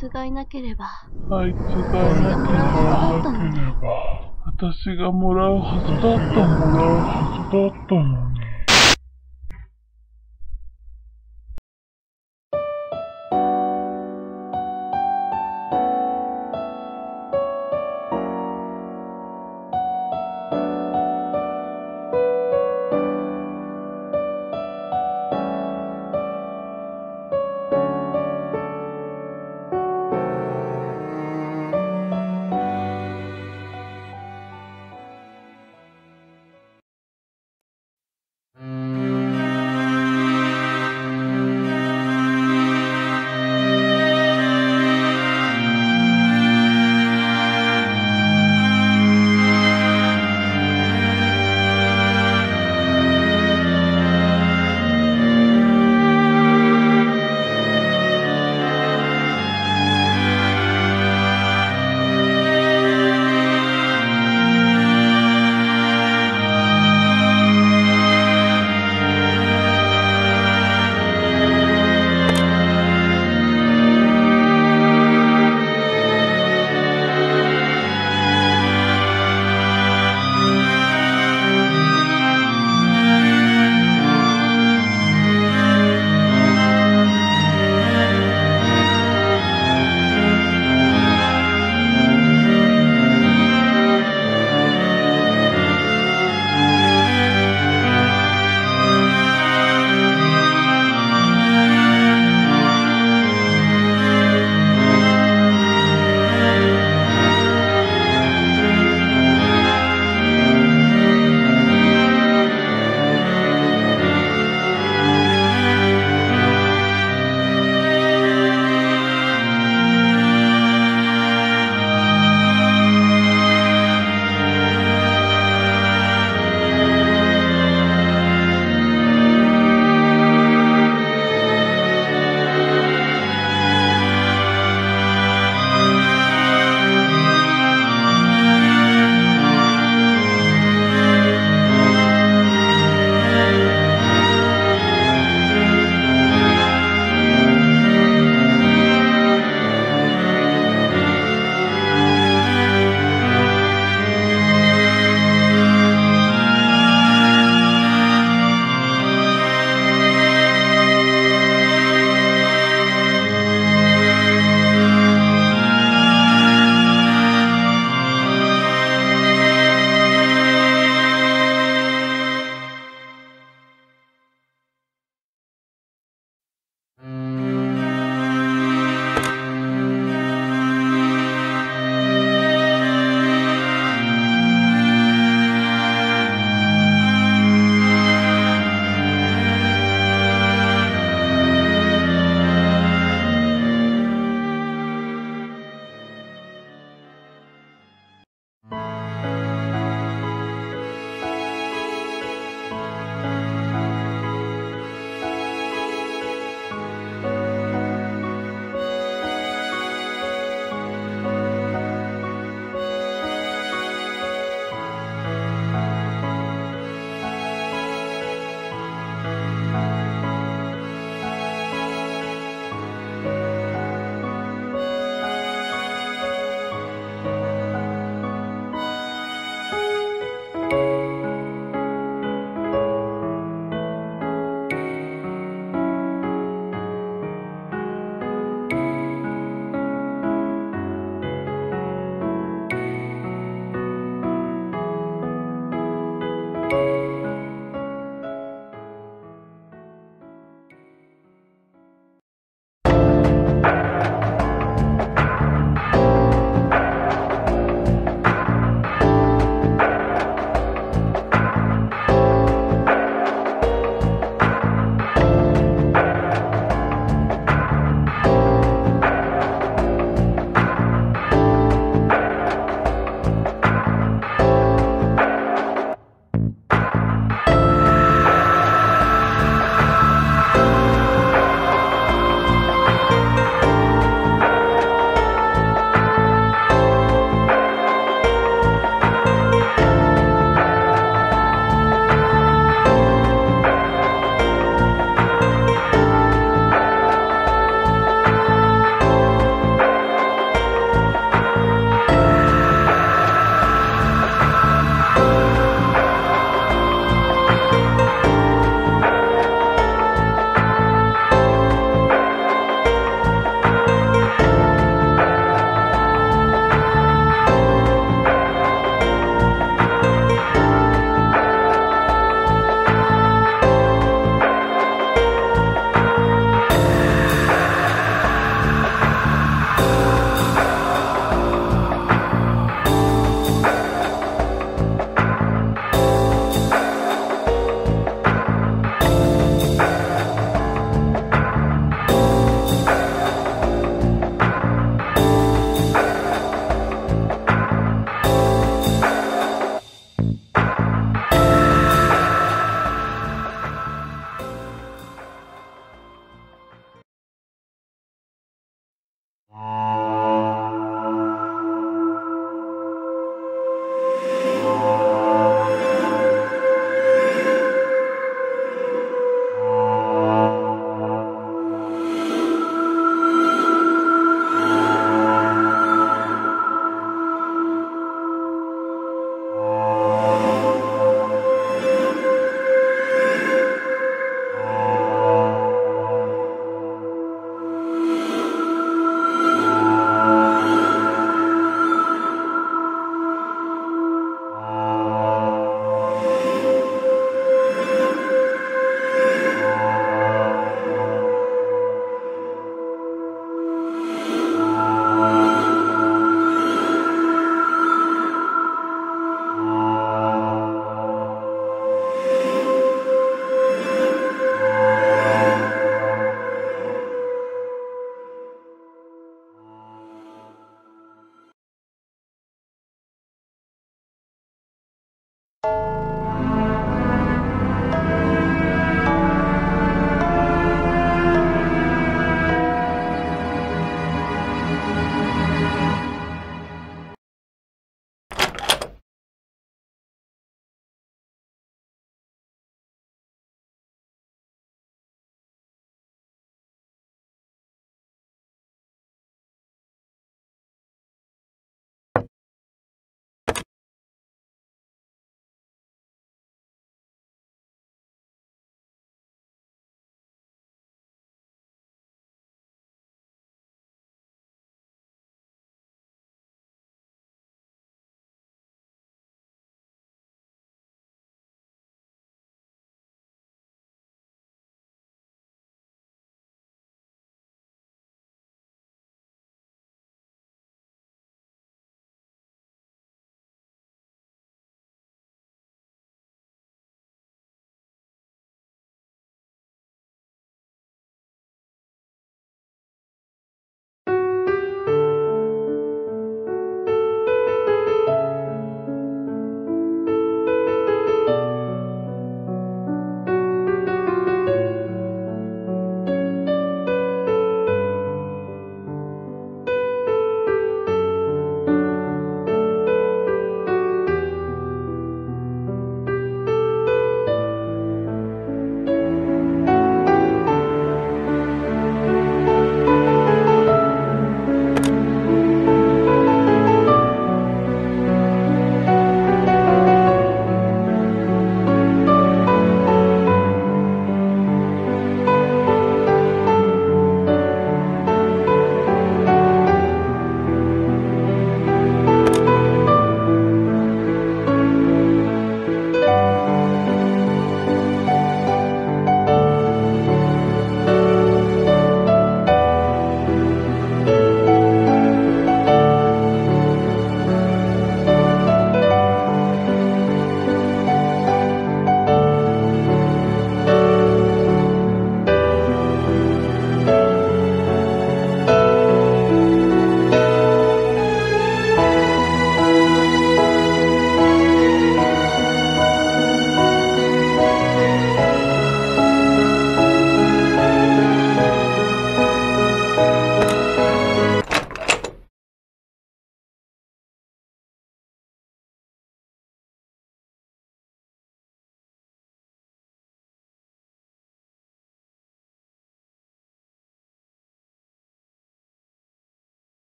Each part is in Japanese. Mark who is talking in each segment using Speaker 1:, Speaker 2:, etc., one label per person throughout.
Speaker 1: つがいなければ、
Speaker 2: あいつがいなければ、私がもらうはずだったもらうはずだったのに。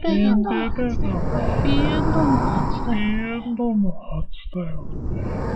Speaker 1: シンデレ
Speaker 2: シンデレラ、
Speaker 1: ビエンドの勝ちだ
Speaker 2: ビ
Speaker 1: よ。
Speaker 2: エンドの初だよね。